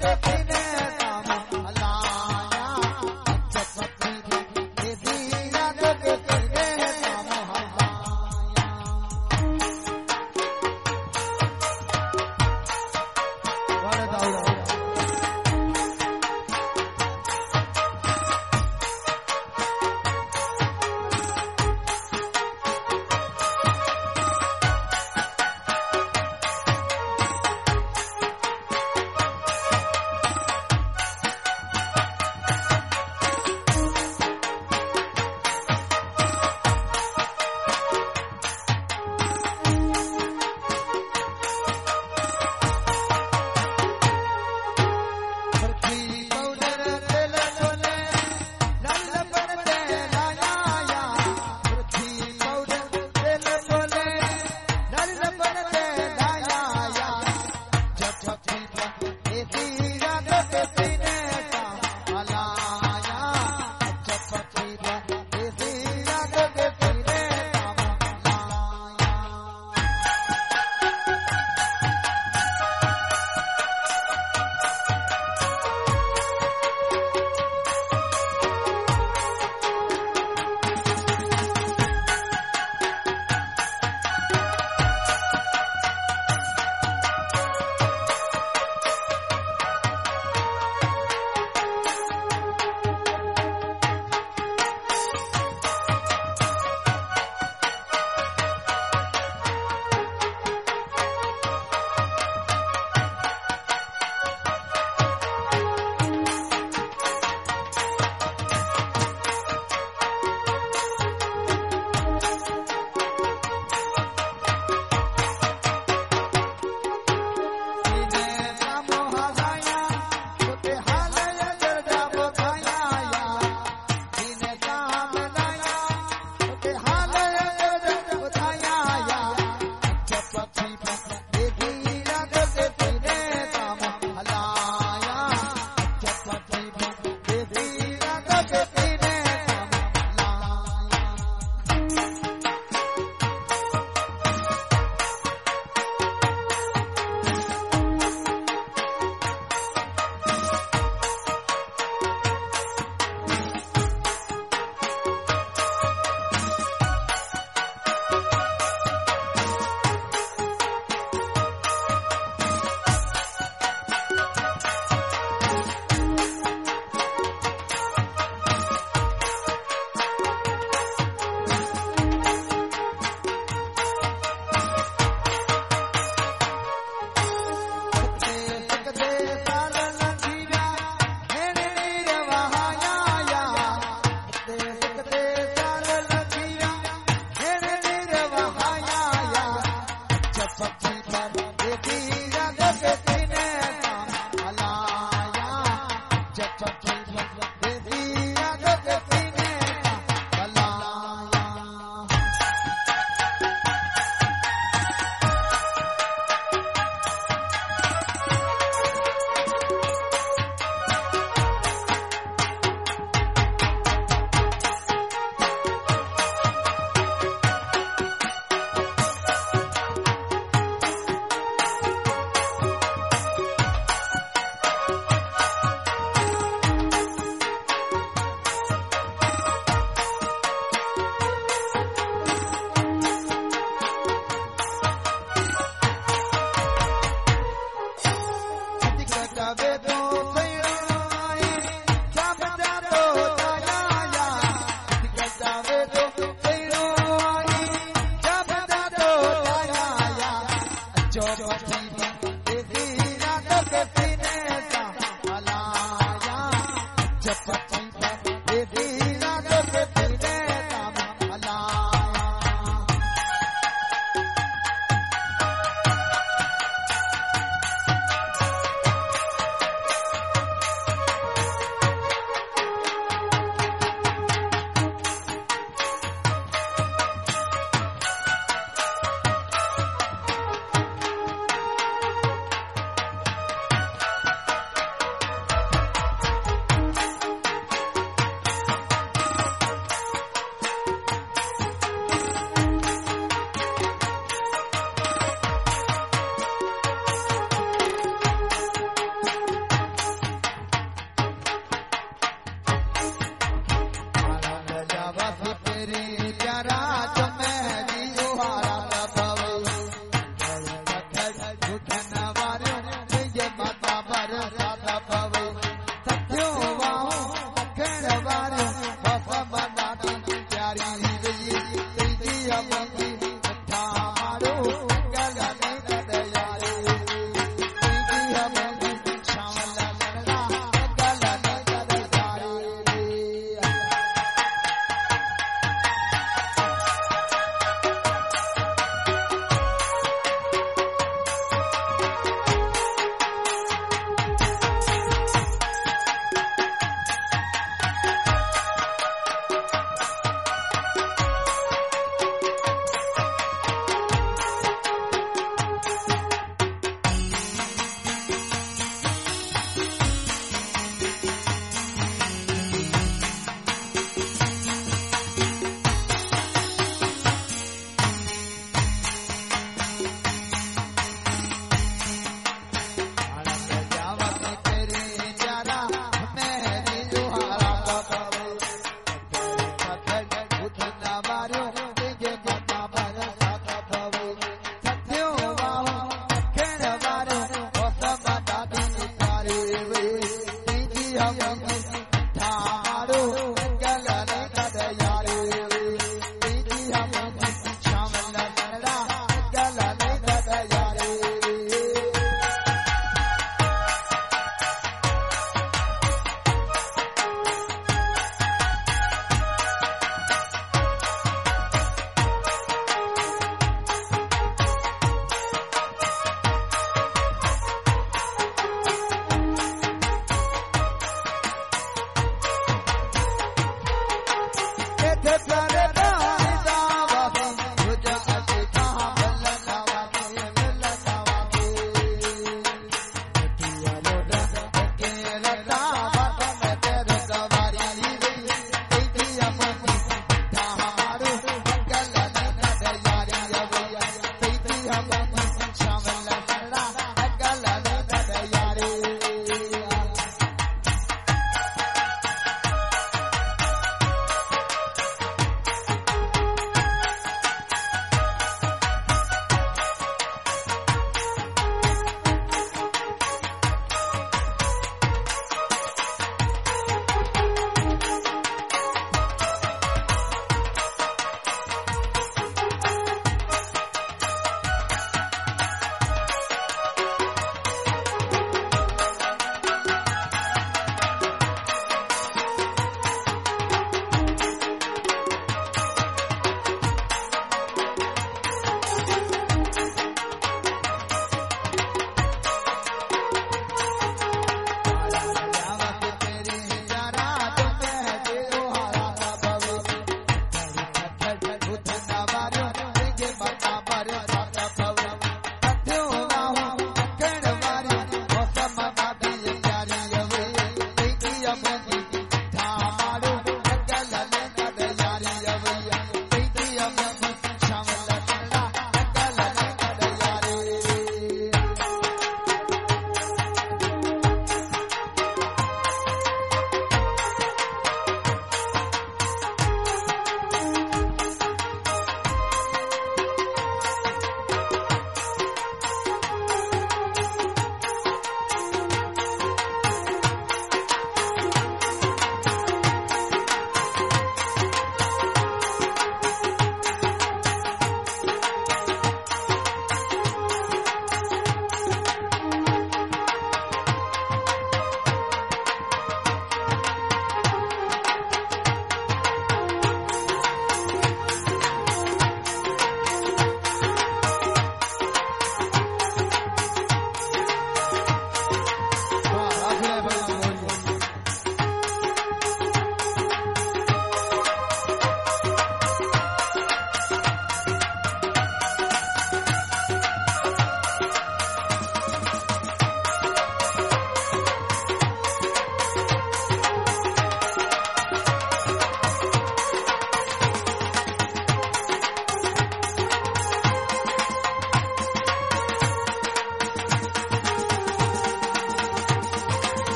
happy people.